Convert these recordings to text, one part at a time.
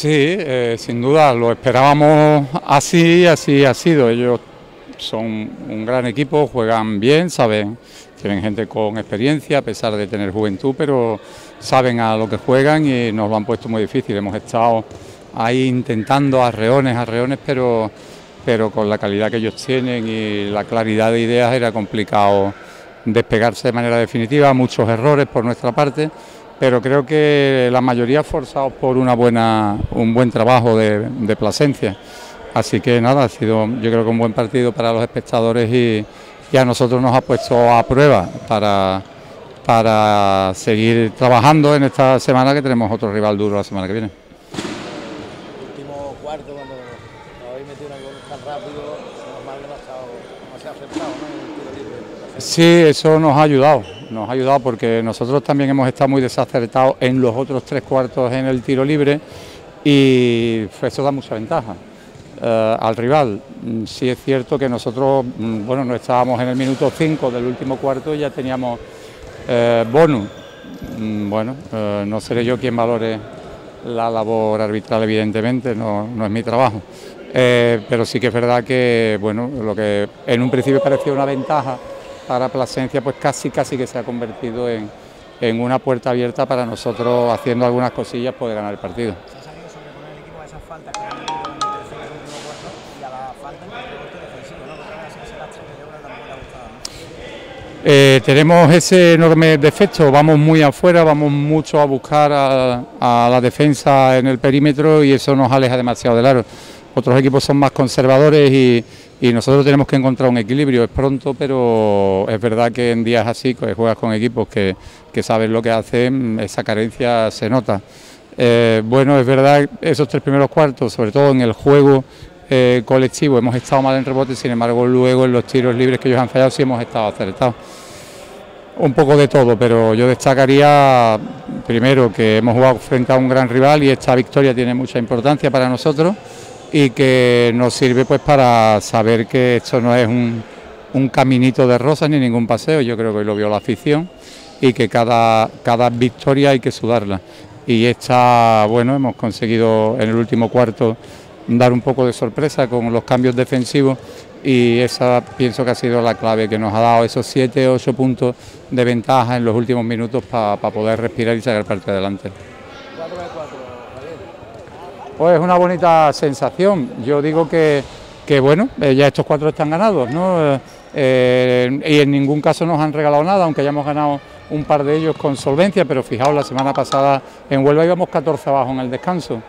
Sí, eh, sin duda, lo esperábamos así, así ha sido. Ellos son un gran equipo, juegan bien, saben, tienen gente con experiencia a pesar de tener juventud, pero saben a lo que juegan y nos lo han puesto muy difícil. Hemos estado ahí intentando arreones, arreones, pero, pero con la calidad que ellos tienen y la claridad de ideas era complicado despegarse de manera definitiva, muchos errores por nuestra parte pero creo que la mayoría forzados por una buena, un buen trabajo de, de, Plasencia. Así que nada, ha sido yo creo que un buen partido para los espectadores y, y a nosotros nos ha puesto a prueba para, para seguir trabajando en esta semana que tenemos otro rival duro la semana que viene. Último cuarto, cuando habéis metido un gol tan rápido, normal no ha estado demasiado acertado, ¿no? Sí, eso nos ha ayudado nos ha ayudado porque nosotros también hemos estado muy desacertados en los otros tres cuartos en el tiro libre y eso da mucha ventaja eh, al rival. Mm, sí es cierto que nosotros, mm, bueno, no estábamos en el minuto 5 del último cuarto y ya teníamos eh, bonus. Mm, bueno, eh, no seré yo quien valore la labor arbitral, evidentemente, no, no es mi trabajo. pero sí que es verdad que, bueno, lo que en un principio parecía una ventaja, para Plasencia pues casi casi que se ha convertido en, en una puerta abierta para nosotros haciendo algunas cosillas poder ganar el partido. ¿Se ha sabido sobreponer el equipo a esas faltas que ha tenido en el tercer y último cuarto y a la falta en el rebote defensivo, ahora lastre que ¿no? Eh, tenemos ese enorme defecto, vamos muy afuera, vamos mucho a buscar a, a, la defensa en el perímetro y eso nos aleja demasiado del aro. Otros equipos son más conservadores y, nosotros tenemos que encontrar un equilibrio, es pronto, pero es verdad que en días así, que juegas con equipos que, que saben lo que hacen, esa carencia se nota. Eh, bueno, es verdad, esos tres primeros cuartos, sobre todo en el juego eh, colectivo, hemos estado mal en rebote, sin embargo luego en los tiros libres que ellos han fallado sí hemos estado acertados. Un poco de todo, pero yo destacaría primero que hemos jugado frente a un gran rival y esta victoria tiene mucha importancia para nosotros y que nos sirve pues para saber que esto no es un, un caminito de rosas ni ningún paseo, yo creo que lo vio la afición y que cada, cada victoria hay que sudarla. Y esta, bueno, hemos conseguido en el último cuarto dar un poco de sorpresa con los cambios defensivos y esa pienso que ha sido la clave que nos ha dado esos 7, 8 puntos de ventaja en los últimos minutos para pa poder respirar y sacar parte adelante. 4 de 4. Pues es una bonita sensación. Yo digo que, que bueno, eh, ya estos cuatro están ganados, ¿no? Eh, y en ningún caso nos han regalado nada, aunque hayamos ganado un par de ellos con solvencia, pero fijaos, la semana pasada en Huelva íbamos 14 abajo en el descanso.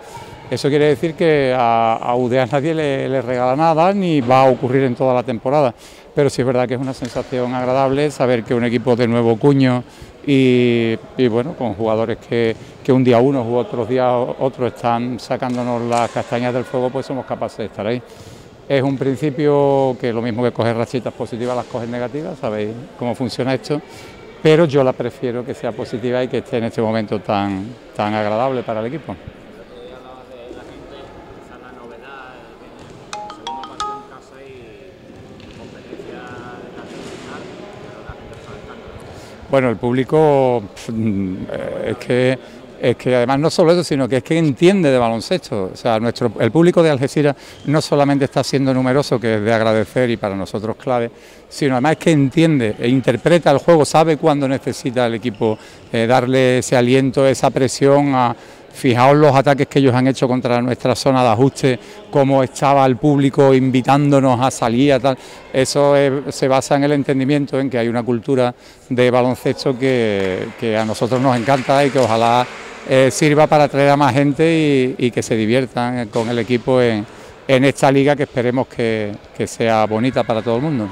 Eso quiere decir que a, a UDEA nadie le, le, regala nada ni va a ocurrir en toda la temporada. Pero sí es verdad que es una sensación agradable saber que un equipo de nuevo cuño y, bueno, con jugadores que, que, un día unos u otros días otros están sacándonos las castañas del fuego, pues somos capaces de estar ahí. Es un principio que lo mismo que coger rachitas positivas las coges negativas, sabéis cómo funciona esto, pero yo la prefiero que sea positiva y que esté en este momento tan, tan agradable para el equipo. Bueno, el público mm, es que es que además no solo eso, sino que es que entiende de baloncesto. O sea, nuestro, el público de Algeciras no solamente está siendo numeroso, que es de agradecer y para nosotros clave, sino además es que entiende e interpreta el juego, sabe cuándo necesita el equipo eh, darle ese aliento, esa presión a, Fijaos los ataques que ellos han hecho contra nuestra zona de ajuste, cómo estaba el público invitándonos a salir. Eso es, se basa en el entendimiento, en que hay una cultura de baloncesto que, a nosotros nos encanta y que ojalá eh, sirva para atraer a más gente y, que se diviertan con el equipo en, esta liga que esperemos que sea bonita para todo el mundo.